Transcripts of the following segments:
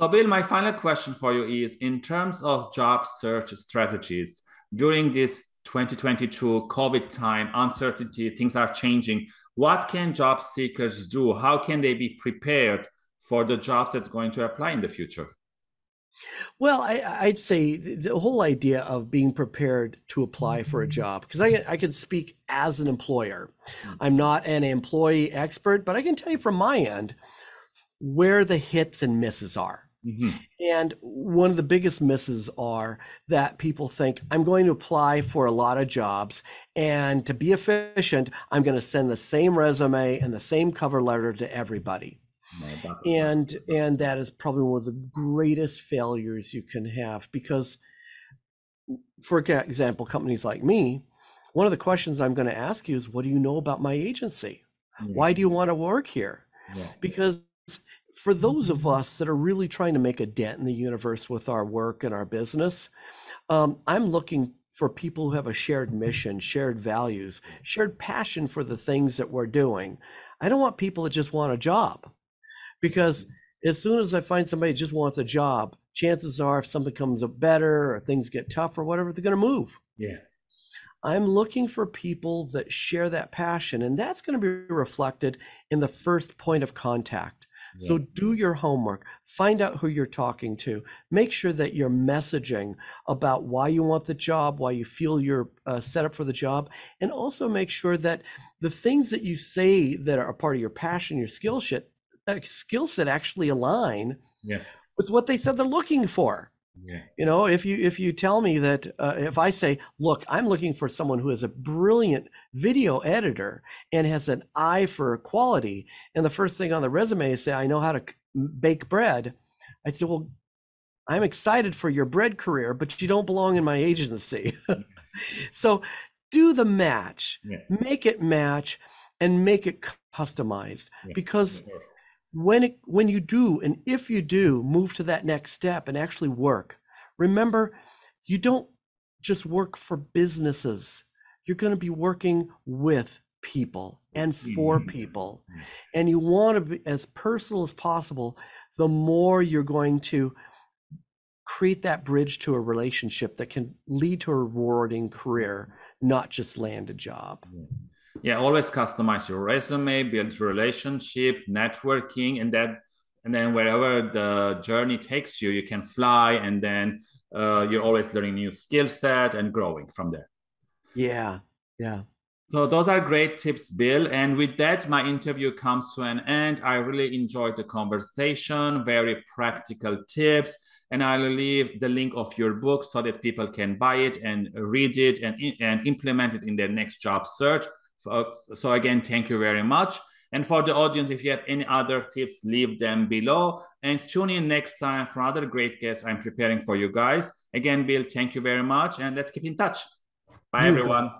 So, Bill, my final question for you is in terms of job search strategies during this 2022 COVID time, uncertainty, things are changing. What can job seekers do? How can they be prepared for the jobs that's going to apply in the future? Well, I, would say the whole idea of being prepared to apply for a job, because I, I can speak as an employer. Mm. I'm not an employee expert, but I can tell you from my end where the hits and misses are. Mm-hmm. And one of the biggest misses are that people think I'm going to apply for a lot of jobs, and to be efficient, I'm going to send the same resume and the same cover letter to everybody. No, and and that is probably one of the greatest failures you can have because, for example, companies like me, one of the questions I'm going to ask you is, "What do you know about my agency? Yeah. Why do you want to work here?" Yeah. Because for those of us that are really trying to make a dent in the universe with our work and our business, um, I'm looking for people who have a shared mission, shared values, shared passion for the things that we're doing. I don't want people that just want a job because as soon as I find somebody just wants a job, chances are if something comes up better or things get tough or whatever, they're going to move. Yeah. I'm looking for people that share that passion, and that's going to be reflected in the first point of contact. So do your homework, find out who you're talking to, make sure that you're messaging about why you want the job, why you feel you're uh, set up for the job, and also make sure that the things that you say that are part of your passion, your skill set, uh, skill set actually align yes. with what they said they're looking for. Yeah. You know, if you if you tell me that uh, if I say, look, I'm looking for someone who is a brilliant video editor and has an eye for quality, and the first thing on the resume is say I know how to bake bread, I'd say, well, I'm excited for your bread career, but you don't belong in my agency. so do the match, yeah. make it match, and make it customized yeah. because when it when you do and if you do move to that next step and actually work remember you don't just work for businesses you're going to be working with people and for mm-hmm. people mm-hmm. and you want to be as personal as possible the more you're going to create that bridge to a relationship that can lead to a rewarding career not just land a job yeah always customize your resume build relationship networking and that and then wherever the journey takes you you can fly and then uh, you're always learning new skill set and growing from there yeah yeah so those are great tips, Bill. And with that, my interview comes to an end. I really enjoyed the conversation, very practical tips. And I'll leave the link of your book so that people can buy it and read it and, and implement it in their next job search. So, so again, thank you very much. And for the audience, if you have any other tips, leave them below. And tune in next time for another great guest I'm preparing for you guys. Again, Bill, thank you very much. And let's keep in touch. Bye, everyone.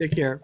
Take care.